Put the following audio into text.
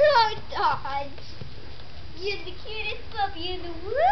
Oh, Dodge. You're the cutest puppy in the world.